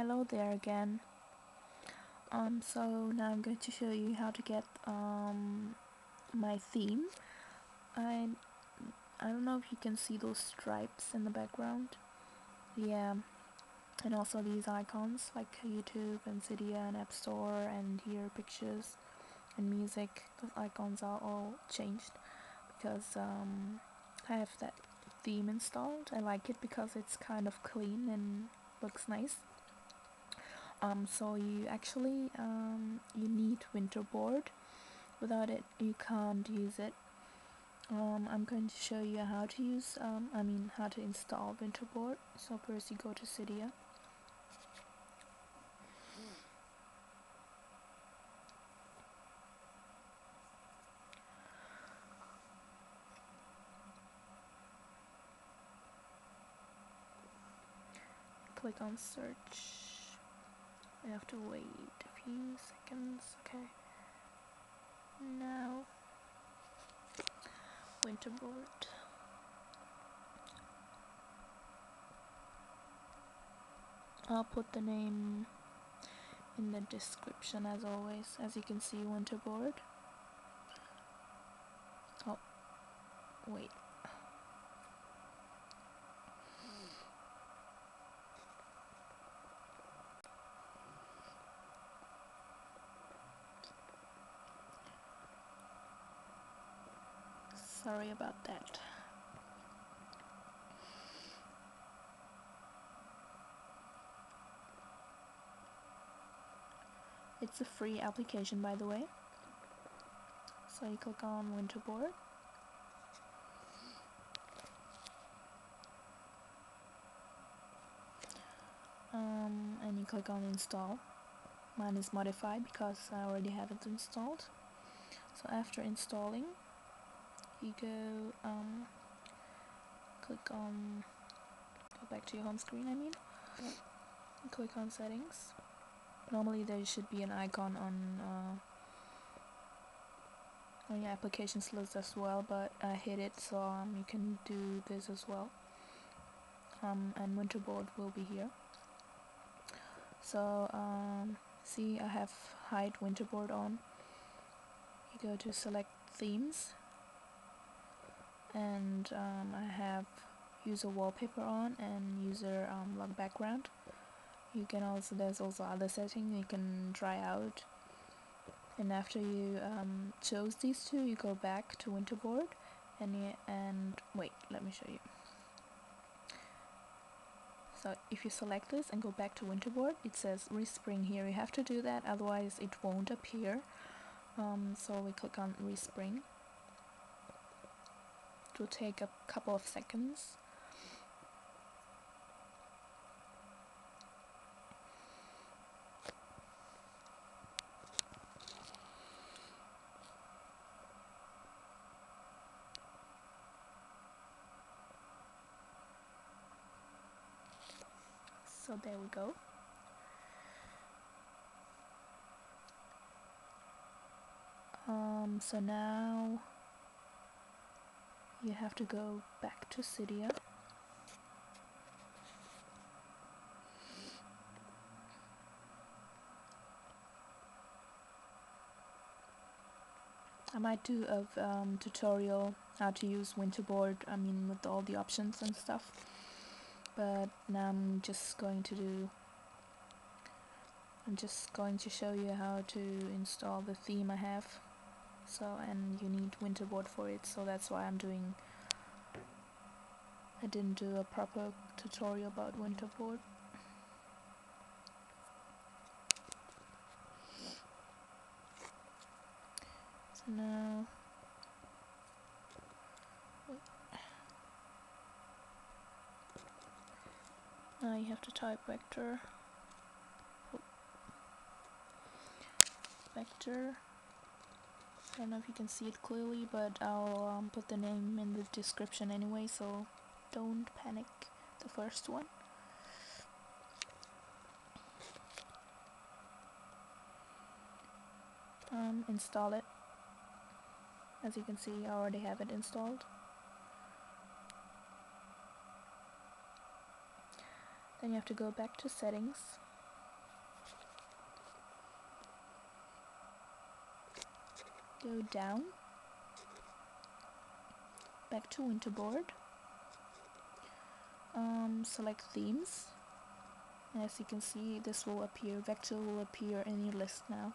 hello there again. Um so now I'm going to show you how to get um my theme. I I don't know if you can see those stripes in the background. Yeah. And also these icons like YouTube and Cydia and App Store and here pictures and music. Those icons are all changed because um, I have that theme installed. I like it because it's kind of clean and looks nice um, so you actually um, you need winterboard without it you can't use it. Um, I'm going to show you how to use um, I mean how to install winterboard so first you go to Cydia. Click on search I have to wait a few seconds okay. Now winterboard I'll put the name in the description as always as you can see winterboard oh wait Sorry about that. It's a free application by the way. So you click on Winterboard. Um, and you click on install. Mine is modified because I already have it installed. So after installing, you go um, click on go back to your home screen I mean. Click on settings. Normally there should be an icon on uh, on your applications list as well but I hit it so um, you can do this as well. Um, and winterboard will be here. So um, see I have hide winterboard on. You go to select themes and um, I have user wallpaper on and user um, lock background. You can also there's also other setting you can try out. And after you um, chose these two you go back to winterboard and you, and wait let me show you. So if you select this and go back to winterboard it says respring here. You have to do that otherwise it won't appear. Um, so we click on respring will take a couple of seconds. So there we go. Um, so now you have to go back to Cydia I might do a um, tutorial how to use Winterboard, I mean with all the options and stuff. But now I'm just going to do I'm just going to show you how to install the theme I have so and you need winterboard for it so that's why I'm doing I didn't do a proper tutorial about winterboard so now now you have to type vector. Vector don't know if you can see it clearly, but I'll um, put the name in the description anyway, so don't panic the first one. Um, install it. As you can see, I already have it installed. Then you have to go back to settings go down. Back to winterboard um, select themes. And as you can see this will appear vector will appear in your list now.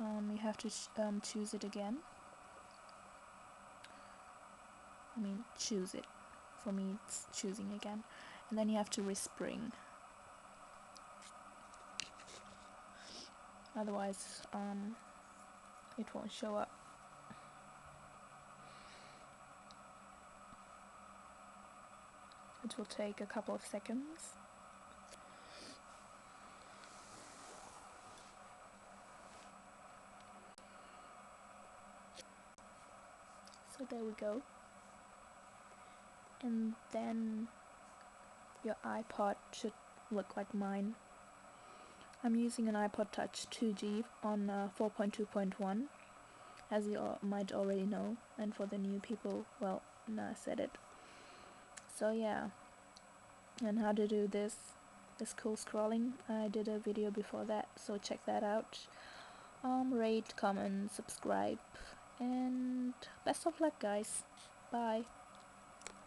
Um, you have to um, choose it again. I mean choose it for me it's choosing again. And then you have to respring. Otherwise um, it won't show up. It will take a couple of seconds. So there we go. And then your iPod should look like mine I'm using an iPod Touch 2G on uh, 4.2.1 as you might already know and for the new people well I said it. So yeah. And how to do this? This cool scrolling. I did a video before that so check that out. Um, rate comment subscribe and best of luck guys. Bye